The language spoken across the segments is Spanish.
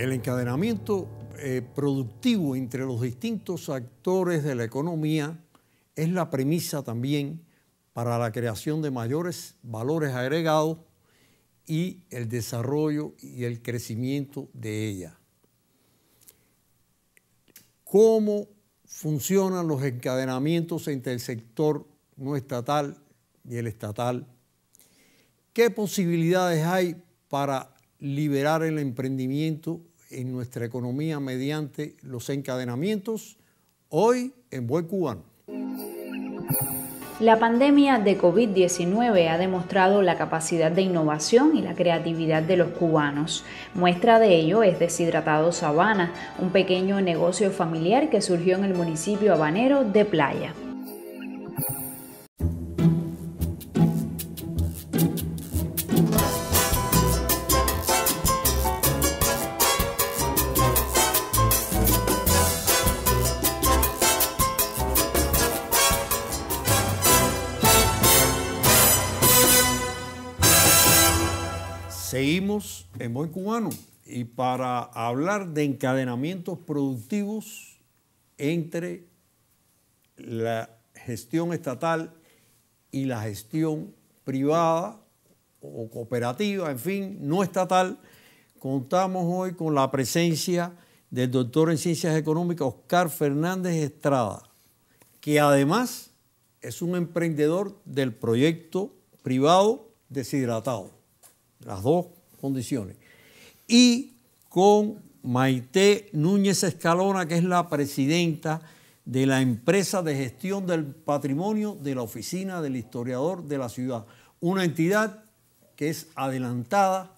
El encadenamiento eh, productivo entre los distintos actores de la economía es la premisa también para la creación de mayores valores agregados y el desarrollo y el crecimiento de ella. ¿Cómo funcionan los encadenamientos entre el sector no estatal y el estatal? ¿Qué posibilidades hay para liberar el emprendimiento en nuestra economía mediante los encadenamientos? Hoy en Buen Cubano. La pandemia de COVID-19 ha demostrado la capacidad de innovación y la creatividad de los cubanos. Muestra de ello es Deshidratado Sabana, un pequeño negocio familiar que surgió en el municipio habanero de Playa. Cubano. Y para hablar de encadenamientos productivos entre la gestión estatal y la gestión privada o cooperativa, en fin, no estatal, contamos hoy con la presencia del doctor en Ciencias Económicas Oscar Fernández Estrada, que además es un emprendedor del proyecto privado deshidratado. Las dos condiciones. Y con Maite Núñez Escalona, que es la presidenta de la empresa de gestión del patrimonio de la Oficina del Historiador de la Ciudad, una entidad que es adelantada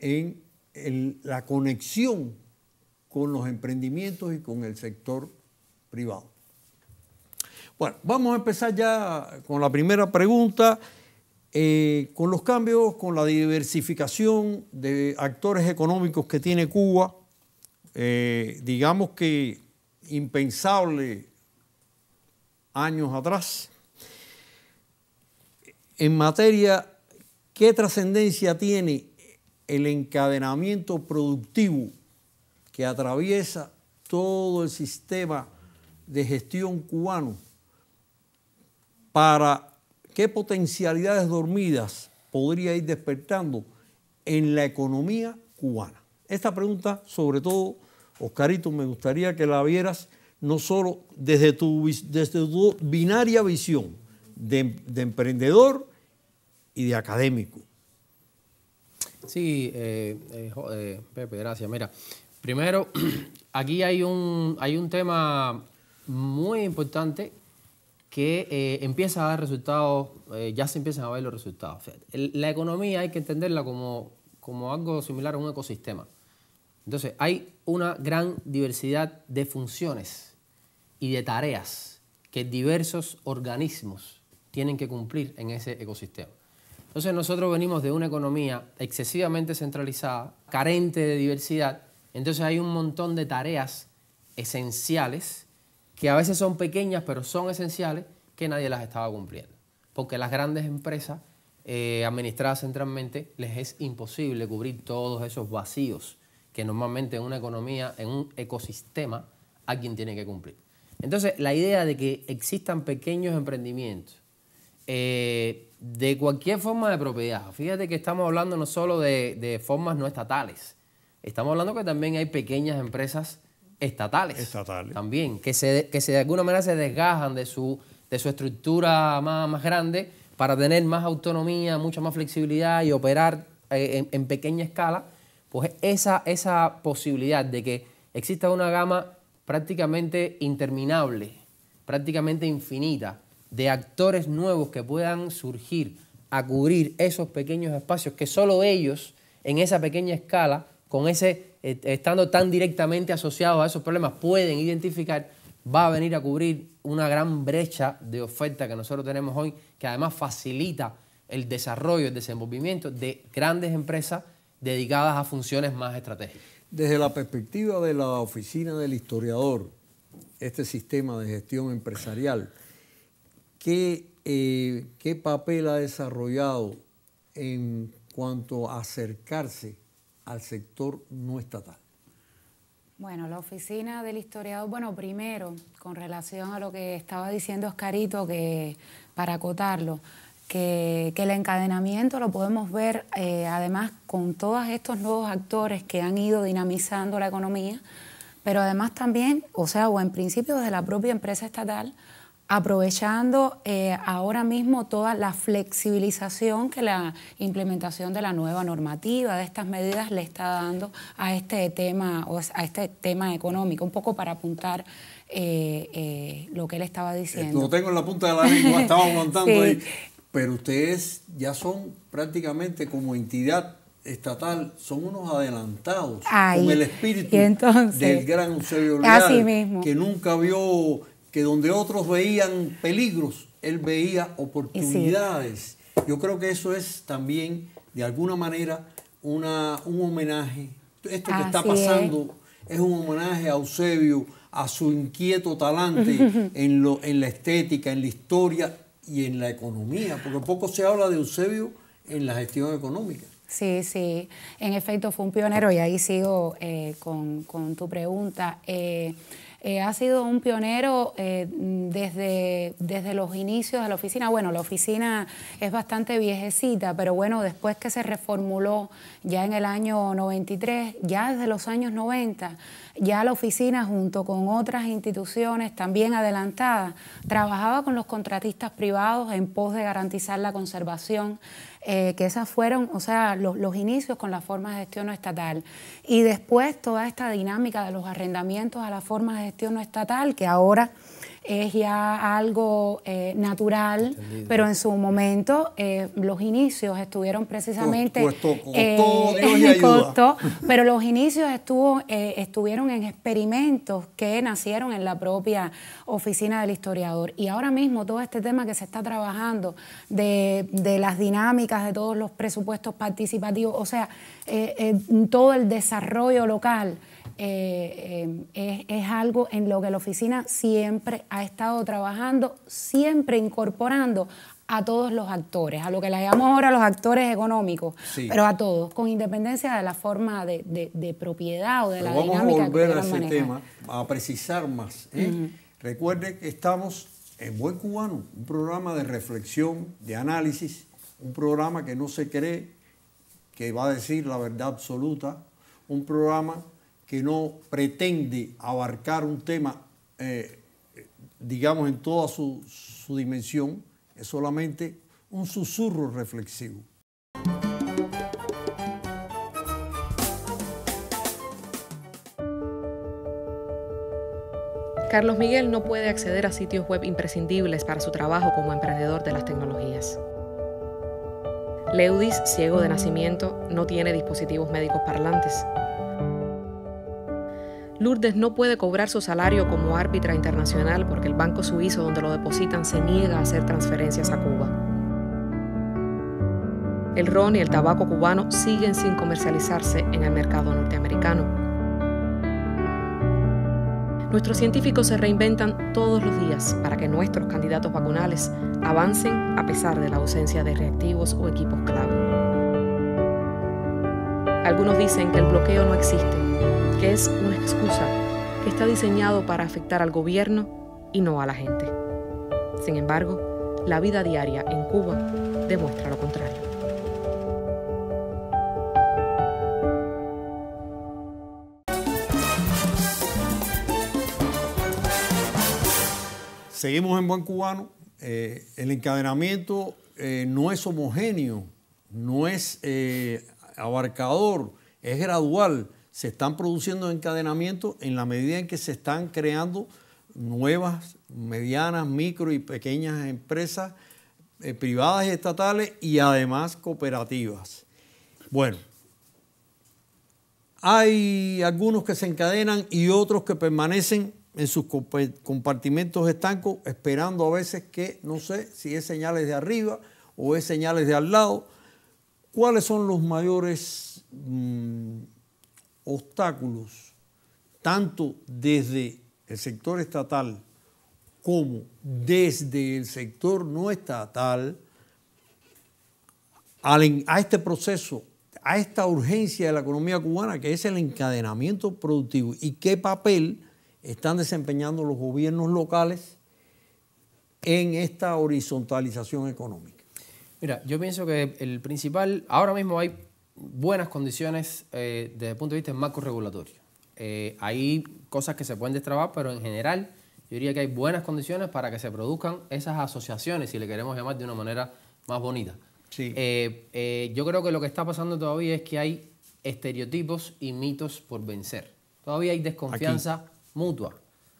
en la conexión con los emprendimientos y con el sector privado. Bueno, vamos a empezar ya con la primera pregunta. Eh, con los cambios, con la diversificación de actores económicos que tiene Cuba, eh, digamos que impensable años atrás, en materia, ¿qué trascendencia tiene el encadenamiento productivo que atraviesa todo el sistema de gestión cubano para ¿Qué potencialidades dormidas podría ir despertando en la economía cubana? Esta pregunta, sobre todo, Oscarito, me gustaría que la vieras no solo desde tu, binaria visión de, emprendedor y de académico. Sí, eh, eh, eh, Pepe, gracias. Mira, primero, aquí hay un, hay un tema muy importante que eh, empieza a dar resultados, eh, ya se empiezan a ver los resultados. la economía hay que entenderla como, como algo similar a un ecosistema. Entonces, hay una gran diversidad de funciones y de tareas que diversos organismos tienen que cumplir en ese ecosistema. Entonces, nosotros venimos de una economía excesivamente centralizada, carente de diversidad, entonces hay un montón de tareas esenciales que a veces son pequeñas pero son esenciales, que nadie las estaba cumpliendo. Porque las grandes empresas eh, administradas centralmente les es imposible cubrir todos esos vacíos que normalmente en una economía, en un ecosistema, alguien tiene que cumplir. Entonces, la idea de que existan pequeños emprendimientos eh, de cualquier forma de propiedad, fíjate que estamos hablando no solo de, de formas no estatales, estamos hablando que también hay pequeñas empresas estatales. Estatales. También, que, se, que se de alguna manera se desgajan de su, de su estructura más, más grande para tener más autonomía, mucha más flexibilidad y operar eh, en, pequeña escala, pues esa, esa posibilidad de que exista una gama prácticamente interminable, prácticamente infinita, de actores nuevos que puedan surgir a cubrir esos pequeños espacios que solo ellos, en esa pequeña escala, con ese estando tan directamente asociados a esos problemas, pueden identificar, va a venir a cubrir una gran brecha de oferta que nosotros tenemos hoy, que además facilita el desarrollo, el desenvolvimiento de grandes empresas dedicadas a funciones más estratégicas. Desde la perspectiva de la oficina del historiador, este sistema de gestión empresarial, ¿qué, eh, qué papel ha desarrollado en cuanto a acercarse al sector no estatal? Bueno, la oficina del historiador, bueno, primero, con relación a lo que estaba diciendo Oscarito, que para acotarlo, que, el encadenamiento lo podemos ver eh, además con todos estos nuevos actores que han ido dinamizando la economía, pero además también, o sea, o en principio desde la propia empresa estatal, aprovechando eh, ahora mismo toda la flexibilización que la implementación de la nueva normativa, de estas medidas, le está dando a este tema, a este tema económico, un poco para apuntar eh, lo que él estaba diciendo. Lo tengo en la punta de la lengua, estaba aguantando ahí. Pero ustedes ya son prácticamente como entidad estatal, son unos adelantados con el espíritu del gran Eusebio Leal, que nunca vio que donde otros veían peligros, él veía oportunidades. Yo creo que eso es también, de alguna manera, una, un homenaje. Esto que está pasando es. un homenaje a Eusebio, a su inquieto talante en, lo, en la estética, en la historia y en la economía, porque poco se habla de Eusebio en la gestión económica. Sí, sí, en efecto fue un pionero y ahí sigo eh, con, tu pregunta. Eh, eh, ha sido un pionero desde, desde los inicios de la oficina. Bueno, la oficina es bastante viejecita, pero bueno, después que se reformuló ya en el año 93, ya desde los años 90, ya la oficina, junto con otras instituciones también adelantadas, trabajaba con los contratistas privados en pos de garantizar la conservación, eh, que esas fueron, o sea, los, los, inicios con la forma de gestión no estatal. Y después toda esta dinámica de los arrendamientos a la forma de gestión no estatal, que ahora es ya algo eh, natural, pero en su momento eh, los inicios estuvieron precisamente... Costó, eh, pero los inicios estuvo, estuvieron en experimentos que nacieron en la propia oficina del historiador. Y ahora mismo todo este tema que se está trabajando de, de las dinámicas de todos los presupuestos participativos, o sea, todo el desarrollo local, eh, eh, es, algo en lo que la oficina siempre ha estado trabajando, siempre incorporando a todos los actores, a lo que le llamamos ahora los actores económicos, pero a todos, con independencia de la forma de, propiedad o de la dinámica. Vamos a volver a ese tema, a precisar más. ¿eh? Recuerde que estamos en Buen Cubano, un programa de reflexión, de análisis, un programa que no se cree que va a decir la verdad absoluta, un programa que no pretende abarcar un tema, eh, digamos, en toda su, su dimensión, es solamente un susurro reflexivo. Carlos Miguel no puede acceder a sitios web imprescindibles para su trabajo como emprendedor de las tecnologías. Leudis, ciego de nacimiento, no tiene dispositivos médicos parlantes Lourdes no puede cobrar su salario como árbitra internacional porque el banco suizo donde lo depositan se niega a hacer transferencias a Cuba. El ron y el tabaco cubano siguen sin comercializarse en el mercado norteamericano. Nuestros científicos se reinventan todos los días para que nuestros candidatos vacunales avancen a pesar de la ausencia de reactivos o equipos clave. Algunos dicen que el bloqueo no existe que es una excusa que está diseñado para afectar al gobierno y no a la gente. Sin embargo, la vida diaria en Cuba demuestra lo contrario. Seguimos en Buen Cubano. Eh, el encadenamiento eh, no es homogéneo, no es eh, abarcador, es gradual se están produciendo encadenamientos en la medida en que se están creando nuevas, medianas, micro y pequeñas empresas eh, privadas y estatales y además cooperativas. Bueno, hay algunos que se encadenan y otros que permanecen en sus compartimentos estancos esperando a veces que, no sé si es señales de arriba o es señales de al lado. ¿Cuáles son los mayores... Mm, obstáculos, tanto desde el sector estatal como desde el sector no estatal, a este proceso, a esta urgencia de la economía cubana, que es el encadenamiento productivo, y qué papel están desempeñando los gobiernos locales en esta horizontalización económica. Mira, yo pienso que el principal, ahora mismo hay buenas condiciones eh, desde el punto de vista del marco regulatorio. Eh, hay cosas que se pueden destrabar, pero en general yo diría que hay buenas condiciones para que se produzcan esas asociaciones, si le queremos llamar de una manera más bonita. Sí. Eh, yo creo que lo que está pasando todavía es que hay estereotipos y mitos por vencer. Todavía hay desconfianza mutua.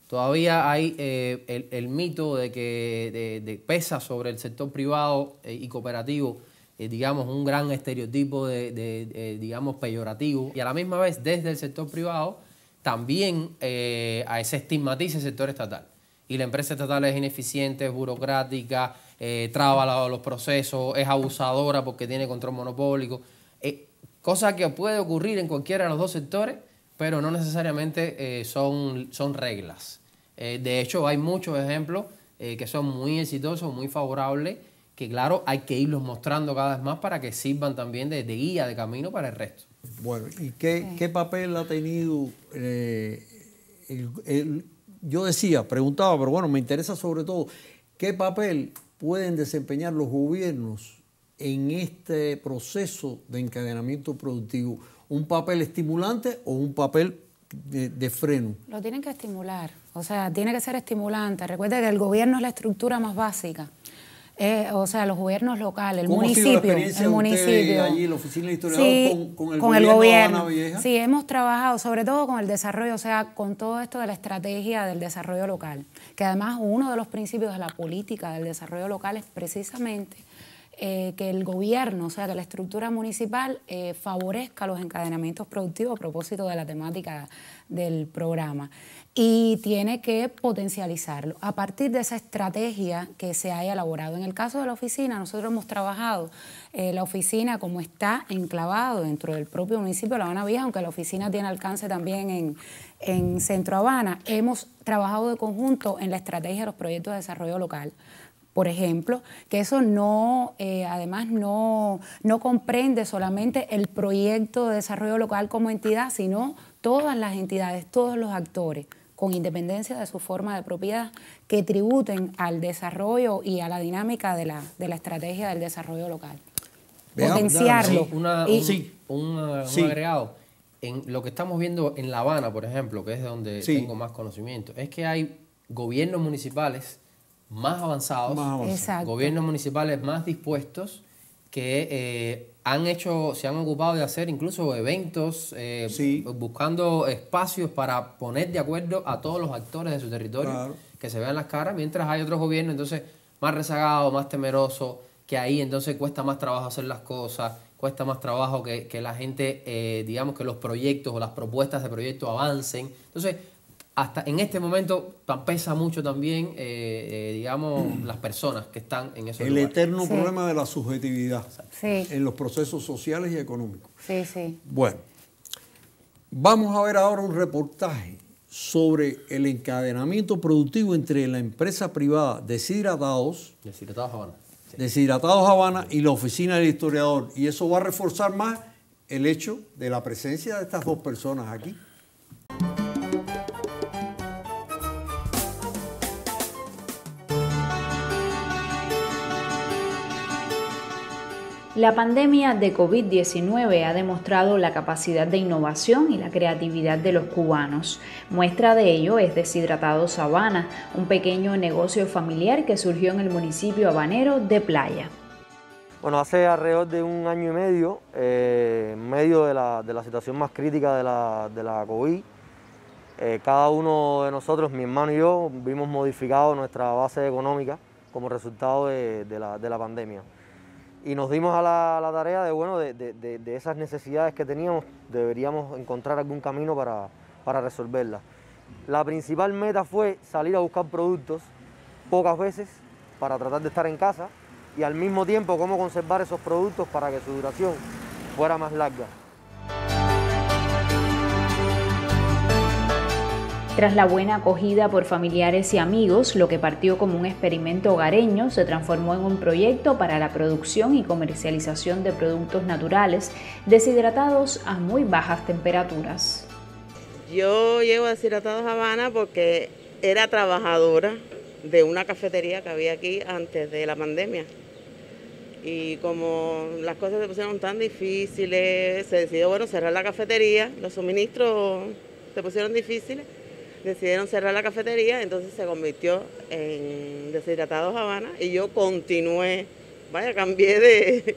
Todavía hay el, el, mito de que de, pesa sobre el sector privado y cooperativo eh, digamos, un gran estereotipo de, digamos, peyorativo. Y a la misma vez, desde el sector privado, también eh, se estigmatiza el sector estatal. Y la empresa estatal es ineficiente, es burocrática, eh, traba los procesos, es abusadora porque tiene control monopólico. Eh, cosa que puede ocurrir en cualquiera de los dos sectores, pero no necesariamente son, son reglas. de hecho, hay muchos ejemplos que son muy exitosos, muy favorables que claro, hay que irlos mostrando cada vez más para que sirvan también de, guía, de camino para el resto. Bueno, ¿y qué, papel ha tenido? Eh, yo decía, preguntaba, pero bueno, me interesa sobre todo, ¿qué papel pueden desempeñar los gobiernos en este proceso de encadenamiento productivo? ¿Un papel estimulante o un papel de, de, freno? Lo tienen que estimular, o sea, tiene que ser estimulante. Recuerde que el gobierno es la estructura más básica. Eh, o sea, los gobiernos locales, el municipio, el municipio. allí, la oficina de historiador, con, el con gobierno, el gobierno. Vieja? Sí, hemos trabajado sobre todo con el desarrollo, o sea, con todo esto de la estrategia del desarrollo local, que además uno de los principios de la política del desarrollo local es precisamente eh, que el gobierno, o sea, que la estructura municipal eh, favorezca los encadenamientos productivos a propósito de la temática del programa y tiene que potencializarlo a partir de esa estrategia que se haya elaborado. En el caso de la oficina, nosotros hemos trabajado eh, la oficina como está enclavado dentro del propio municipio de La Habana Vieja, aunque la oficina tiene alcance también en, en Centro Habana, hemos trabajado de conjunto en la estrategia de los proyectos de desarrollo local por ejemplo, que eso no, eh, además no, no comprende solamente el proyecto de desarrollo local como entidad, sino todas las entidades, todos los actores con independencia de su forma de propiedad, que tributen al desarrollo y a la dinámica de la, de la estrategia del desarrollo local. Potenciarlo. un, agregado. En lo que estamos viendo en La Habana, por ejemplo, que es donde tengo más conocimiento, es que hay gobiernos municipales más avanzados, gobiernos municipales más dispuestos que eh, han hecho, se han ocupado de hacer incluso eventos, eh, buscando espacios para poner de acuerdo a todos los actores de su territorio, que se vean las caras, mientras hay otros gobiernos entonces más rezagados, más temerosos, que ahí entonces cuesta más trabajo hacer las cosas, cuesta más trabajo que, la gente, eh, digamos, que los proyectos o las propuestas de proyecto avancen. Entonces, hasta en este momento pesa mucho también, eh, eh, digamos, las personas que están en esos El eterno problema de la subjetividad en los procesos sociales y económicos. Sí, sí. Bueno, vamos a ver ahora un reportaje sobre el encadenamiento productivo entre la empresa privada Deshidratados, Deshidratados Habana, Deshidratados Habana y la oficina del historiador. Y eso va a reforzar más el hecho de la presencia de estas dos personas aquí. La pandemia de COVID-19 ha demostrado la capacidad de innovación y la creatividad de los cubanos. Muestra de ello es Deshidratado Sabana, un pequeño negocio familiar que surgió en el municipio habanero de Playa. Bueno, hace alrededor de un año y medio, eh, en medio de la, situación más crítica de la, COVID, eh, cada uno de nosotros, mi hermano y yo, vimos modificado nuestra base económica como resultado de la pandemia y nos dimos a la, tarea de, bueno, de, esas necesidades que teníamos, deberíamos encontrar algún camino para, para resolverlas. La principal meta fue salir a buscar productos pocas veces para tratar de estar en casa y al mismo tiempo cómo conservar esos productos para que su duración fuera más larga. Tras la buena acogida por familiares y amigos, lo que partió como un experimento hogareño se transformó en un proyecto para la producción y comercialización de productos naturales deshidratados a muy bajas temperaturas. Yo deshidratados a Habana porque era trabajadora de una cafetería que había aquí antes de la pandemia. Y como las cosas se pusieron tan difíciles, se decidió bueno cerrar la cafetería, los suministros se pusieron difíciles decidieron cerrar la cafetería, entonces se convirtió en Deshidratados Habana y yo continué, vaya, cambié de,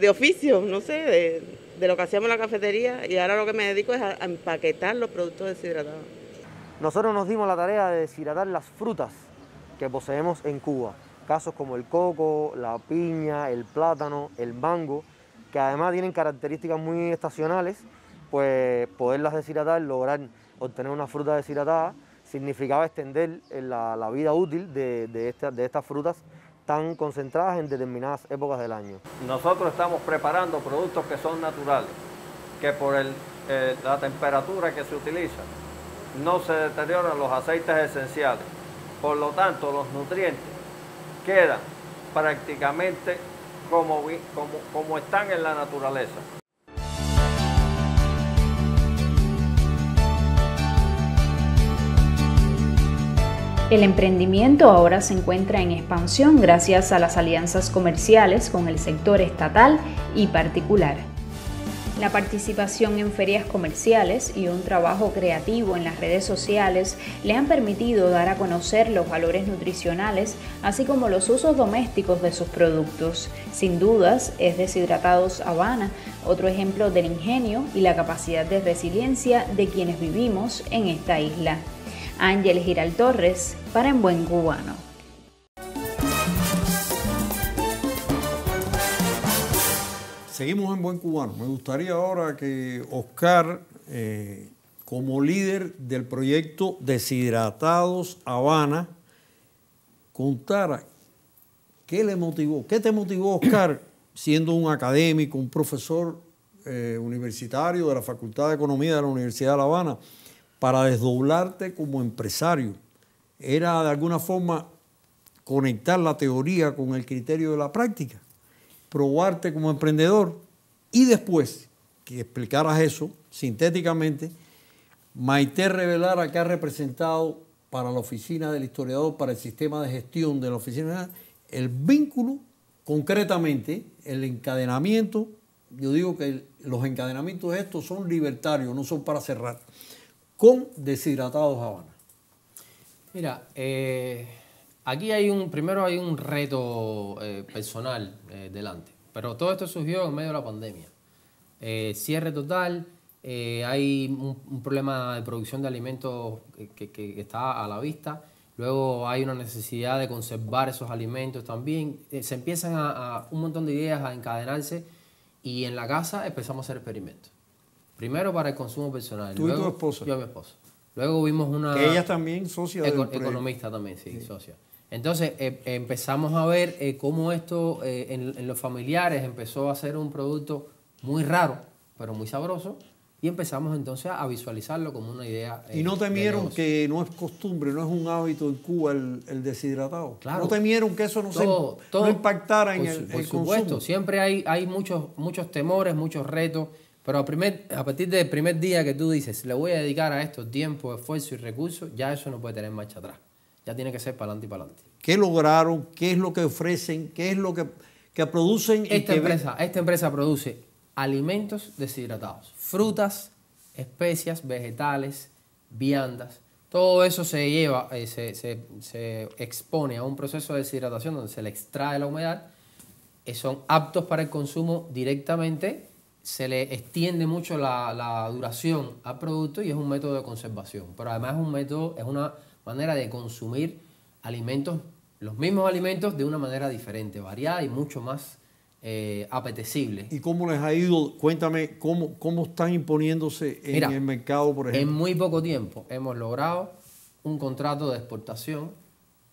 de, oficio, no sé, de, lo que hacíamos en la cafetería y ahora lo que me dedico es a, empaquetar los productos deshidratados. Nosotros nos dimos la tarea de deshidratar las frutas que poseemos en Cuba, casos como el coco, la piña, el plátano, el mango, que además tienen características muy estacionales, pues poderlas deshidratar, lograr obtener una fruta deshidratada significaba extender la, vida útil de, estas frutas tan concentradas en determinadas épocas del año. Nosotros estamos preparando productos que son naturales, que por eh, la temperatura que se utiliza no se deterioran los aceites esenciales. Por lo tanto, los nutrientes quedan prácticamente como están en la naturaleza. El emprendimiento ahora se encuentra en expansión gracias a las alianzas comerciales con el sector estatal y particular. La participación en ferias comerciales y un trabajo creativo en las redes sociales le han permitido dar a conocer los valores nutricionales, así como los usos domésticos de sus productos. Sin dudas, es Deshidratados Habana, otro ejemplo del ingenio y la capacidad de resiliencia de quienes vivimos en esta isla. Ángel Giral Torres para En Buen Cubano. Seguimos en Buen Cubano. Me gustaría ahora que Oscar, eh, como líder del proyecto Deshidratados Habana, contara qué le motivó, qué te motivó, Oscar, siendo un académico, un profesor eh, universitario de la Facultad de Economía de la Universidad de La Habana, para desdoblarte como empresario. Era de alguna forma conectar la teoría con el criterio de la práctica, probarte como emprendedor y después que explicaras eso sintéticamente, Maite revelara que ha representado para la oficina del historiador, para el sistema de gestión de la oficina, el vínculo, concretamente, el encadenamiento. Yo digo que los encadenamientos estos son libertarios, no son para cerrar con deshidratados Habana? Mira, eh, aquí hay un, primero hay un reto eh, personal eh, delante, pero todo esto surgió en medio de la pandemia. cierre total, hay un, problema de producción de alimentos que, está a la vista, luego hay una necesidad de conservar esos alimentos también, se empiezan a, un montón de ideas a encadenarse y en la casa empezamos a hacer experimentos. Primero para el consumo personal. ¿Tú y tu esposa? Yo y mi esposa. Luego vimos una... Que ella también socia del Economista también, sí, socia. Entonces eh, empezamos a ver eh, cómo esto eh, en, los familiares empezó a ser un producto muy raro, pero muy sabroso. Y empezamos entonces a visualizarlo como una idea. ¿Y no temieron que no es costumbre, no es un hábito en Cuba el, deshidratado? Claro. ¿No temieron que eso no, se, impactara en el, por supuesto, siempre hay, hay muchos, muchos temores, muchos retos. Pero a, primer, a partir del primer día que tú dices, le voy a dedicar a esto tiempo, esfuerzo y recursos, ya eso no puede tener marcha atrás. Ya tiene que ser para adelante y para adelante. ¿Qué lograron? ¿Qué es lo que ofrecen? ¿Qué es lo que, que producen? Esta, empresa, esta empresa produce alimentos deshidratados, frutas, especias, vegetales, viandas. Todo eso se lleva, eh, se, se, se, expone a un proceso de deshidratación donde se le extrae la humedad. Eh, son aptos para el consumo directamente se le extiende mucho la, duración al producto y es un método de conservación. Pero además es un método, es una manera de consumir alimentos, los mismos alimentos de una manera diferente, variada y mucho más eh, apetecible. ¿Y cómo les ha ido? Cuéntame cómo, cómo están imponiéndose en el mercado, por ejemplo. En muy poco tiempo hemos logrado un contrato de exportación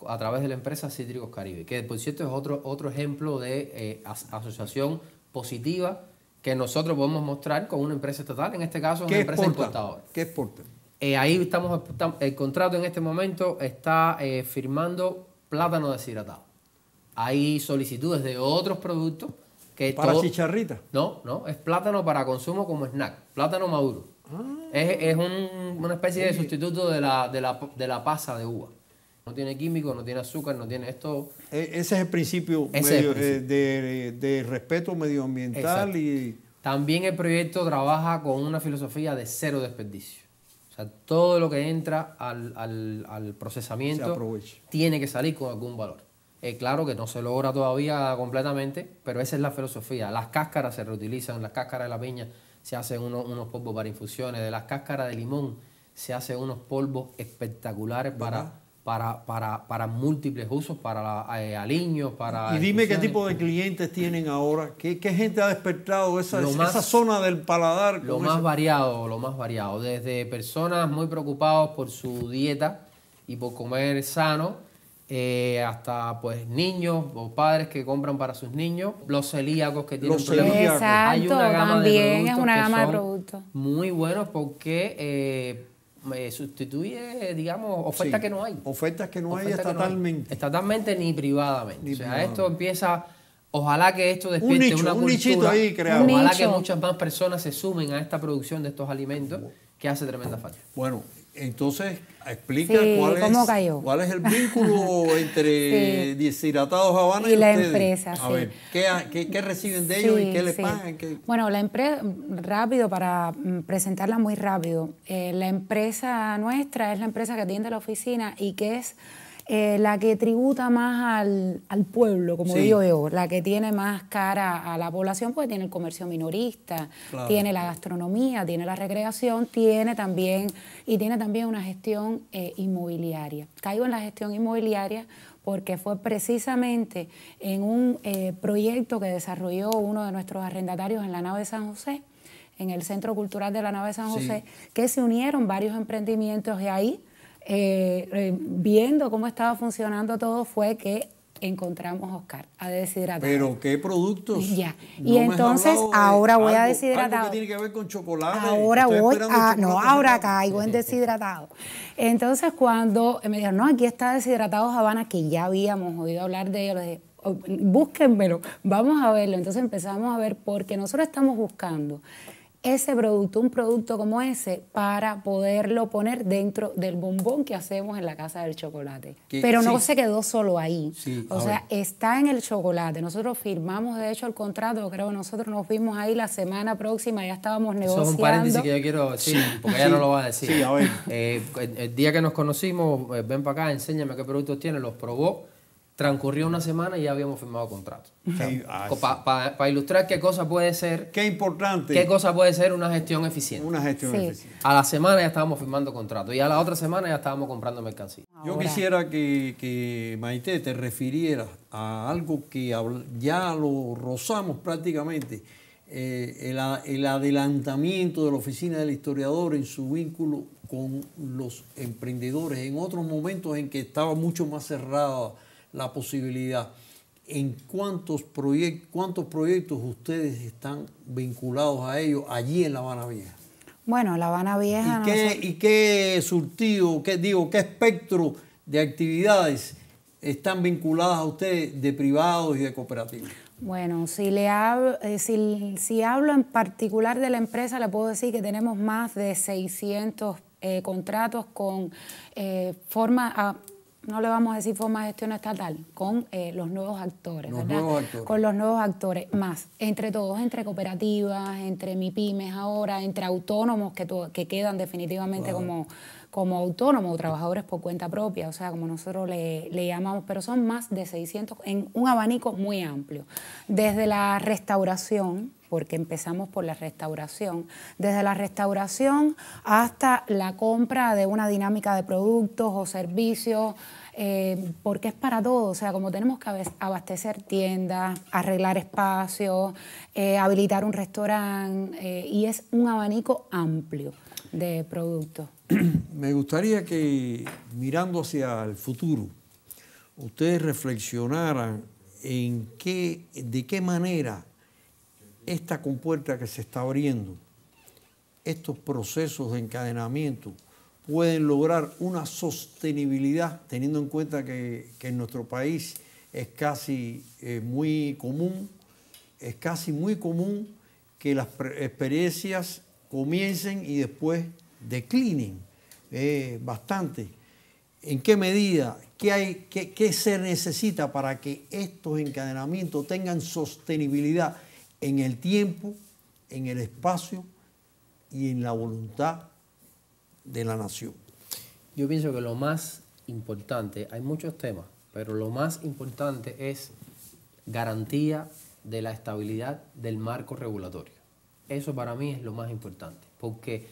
a través de la empresa Cítricos Caribe, que por cierto es otro, otro ejemplo de eh, asociación positiva que nosotros podemos mostrar con una empresa estatal, en este caso una empresa importadora. ¿Qué exporta? Eh, ahí estamos, el contrato en este momento está eh, firmando plátano deshidratado. Hay solicitudes de otros productos que ¿Para todo- chicharrita? No, no, es plátano para consumo como snack, plátano maduro. Ah. Es, es un- una especie de sustituto de la, de, la, de la pasa de uva. No tiene químico, no tiene azúcar, no tiene esto. E- Ese es el principio, Ese es medio- el principio. eh, de, de respeto medioambiental Exacto. y También el proyecto trabaja con una filosofía de cero desperdicio. O sea, todo lo que entra al, al- al se procesamiento tiene que salir con algún valor. Eh, claro que no se logra todavía completamente, pero esa es la filosofía. Las cáscaras se reutilizan, las cáscaras de la piña se hacen unos, unos polvos para infusiones, de las cáscaras de limón se hacen unos polvos espectaculares para, para, para, para múltiples usos, para eh, aliños, para... Y dime qué tipo de clientes tienen ahora, qué, qué gente ha despertado esa, más- esa zona del paladar. Lo más ese- variado, lo más variado. Desde personas muy preocupados por su dieta y por comer sano, eh, hasta pues niños o padres que compran para sus niños, los celíacos que tienen Los problemas. celíacos. Hay una Exacto, gama también de es una que gama de productos. Muy buenos porque eh, eh, sustituye, digamos, ofertas Sí, que no hay. Ofertas que no hay no estatalmente. Estatalmente ni privadamente. Ni o sea, privadamente. esto empieza. Ojalá que esto despierte nicho, una un cultura. nichito ahí creado. Un Ojalá nicho. que muchas más personas se sumen a esta producción de estos alimentos que hace tremenda falta. Bueno, entonces explica Sí, cuál, ¿cómo es, cuál es el vínculo entre Sí. Deshidratados Habana y, Y la ustedes. empresa, A sí. ver, ¿qué, qué- qué reciben de ellos y qué les pagan? ¿Qué- Bueno, la empresa, rápido, para mm, presentarla muy rápido, eh, la empresa nuestra es la empresa que atiende la oficina y que es eh, la que tributa más al, al pueblo, como Sí. digo yo, la que tiene más cara a la población, porque tiene el comercio minorista, Claro. tiene la gastronomía, tiene la recreación, tiene también, y tiene también una gestión eh, inmobiliaria. Caigo en la gestión inmobiliaria porque fue precisamente en un eh, proyecto que desarrolló uno de nuestros arrendatarios en la nave de San José, en el Centro Cultural de la nave de San Sí. José, que se unieron varios emprendimientos y ahí, eh, eh, viendo cómo estaba funcionando todo, fue que encontramos Oscar, a deshidratado. Pero qué productos. Ya. No Y entonces, ahora voy a deshidratado. Algo que tiene que ver con chocolate. Ahora voy a, no, ahora caigo en deshidratado. Entonces cuando me dijeron, no, aquí está deshidratado Habana, que ya habíamos oído hablar de ello, les dije, "Oh, búsquenmelo, vamos a verlo. Entonces empezamos a ver, porque nosotros estamos buscando ese producto, un producto como ese, para poderlo poner dentro del bombón que hacemos en la Casa del Chocolate. Que- Pero no sí. se quedó solo ahí. Sí, o sea, ver. está en el chocolate. Nosotros firmamos, de hecho, el contrato, creo que nosotros nos vimos ahí la semana próxima, ya estábamos Eso negociando. es un paréntesis que yo quiero decir, porque ella sí. no lo va a decir. Sí, a ver. Eh, el, el día que nos conocimos, eh, ven para acá, enséñame qué productos tiene, los probó. Transcurrió una semana y ya habíamos firmado contrato. Sí, ah, Para ilustrar qué cosa puede ser, Qué importante. qué cosa puede ser una gestión eficiente. Una gestión Sí. eficiente. A la semana ya estábamos firmando contrato y a la otra semana ya estábamos comprando mercancía. Yo quisiera que, que Maite te refirieras a algo que ya lo rozamos prácticamente, eh, el, el adelantamiento de la oficina del historiador en su vínculo con los emprendedores, en otros momentos en que estaba mucho más cerrada la posibilidad. ¿En cuántos, cuántos proyectos ustedes están vinculados a ellos allí en La Habana Vieja? Bueno, La Habana Vieja. ¿Y qué, y qué surtido, qué, digo, qué espectro de actividades están vinculadas a ustedes de privados y de cooperativas? Bueno, si, le hablo, eh, si, si hablo en particular de la empresa, le puedo decir que tenemos más de 600 eh, contratos con eh, forma, ah, no le vamos a decir forma de gestión estatal, con eh, los nuevos actores, Los ¿verdad? nuevos actores. Con los nuevos actores, más, entre todos, entre cooperativas, entre MIPIMES ahora, entre autónomos que quedan definitivamente como, como autónomos o trabajadores por cuenta propia, o sea, como nosotros le, llamamos, pero son más de 600 en un abanico muy amplio. Desde la restauración, porque empezamos por la restauración, desde la restauración hasta la compra de una dinámica de productos o servicios, eh, porque es para todo, o sea, como tenemos que abastecer tiendas, arreglar espacios, eh, habilitar un restaurante, eh, y es un abanico amplio de productos. Me gustaría que, mirando hacia el futuro, ustedes reflexionaran en qué, de qué manera esta compuerta que se está abriendo, estos procesos de encadenamiento, pueden lograr una sostenibilidad, teniendo en cuenta que, en nuestro país es casi eh, muy común, es casi muy común que las experiencias comiencen y después declinen eh, bastante. ¿En qué medida? ¿Qué, hay, qué se necesita para que estos encadenamientos tengan sostenibilidad en el tiempo, en el espacio y en la voluntad de la nación. Yo pienso que lo más importante, hay muchos temas, pero lo más importante es garantía de la estabilidad del marco regulatorio. Eso para mí es lo más importante, porque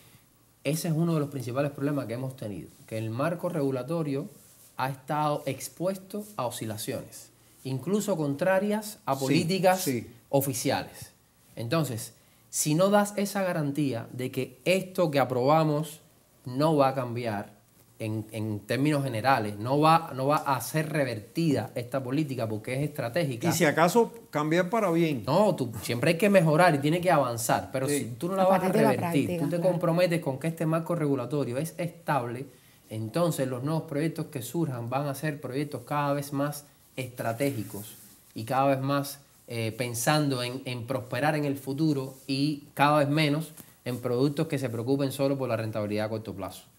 ese es uno de los principales problemas que hemos tenido, que el marco regulatorio ha estado expuesto a oscilaciones, incluso contrarias a políticas oficiales. Entonces, si no das esa garantía de que esto que aprobamos no va a cambiar en, términos generales, no va, no va a ser revertida esta política porque es estratégica. Y si acaso cambiar para bien. No, tú, siempre hay que mejorar y tiene que avanzar, pero si tú no la vas a revertir, tú te comprometes con que este marco regulatorio es estable, entonces los nuevos proyectos que surjan van a ser proyectos cada vez más estratégicos y cada vez más eh, pensando en, en prosperar en el futuro y cada vez menos en productos que se preocupen solo por la rentabilidad a corto plazo.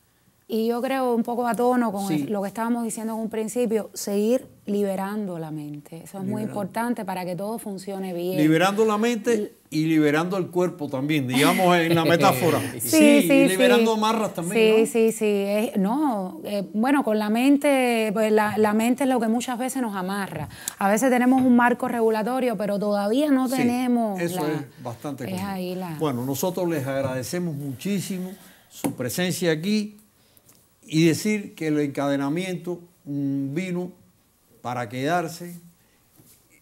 Y yo creo un poco a tono con lo que estábamos diciendo en un principio, seguir liberando la mente. Eso es muy importante para que todo funcione bien. Liberando la mente y liberando el cuerpo también, digamos en la metáfora. sí, sí, liberando marras también. Sí, sí, sí. no, eh, bueno, con la mente, pues la, la, mente es lo que muchas veces nos amarra. A veces tenemos un marco regulatorio, pero todavía no tenemos. Eso es bastante es Bueno, nosotros les agradecemos muchísimo su presencia aquí y decir que el encadenamiento mm, vino para quedarse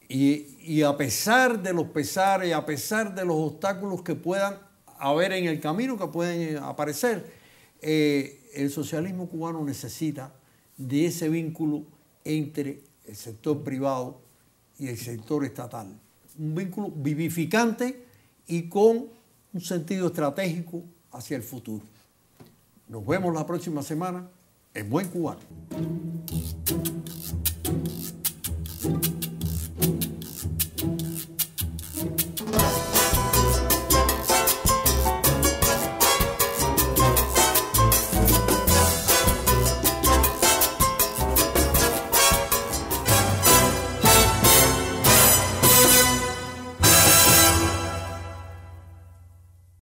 y, a pesar de los pesares a pesar de los obstáculos que puedan haber en el camino, que pueden aparecer, eh, el socialismo cubano necesita de ese vínculo entre el sector privado y el sector estatal. Un vínculo vivificante y con un sentido estratégico hacia el futuro. Nos vemos la próxima semana en Buen Cubano.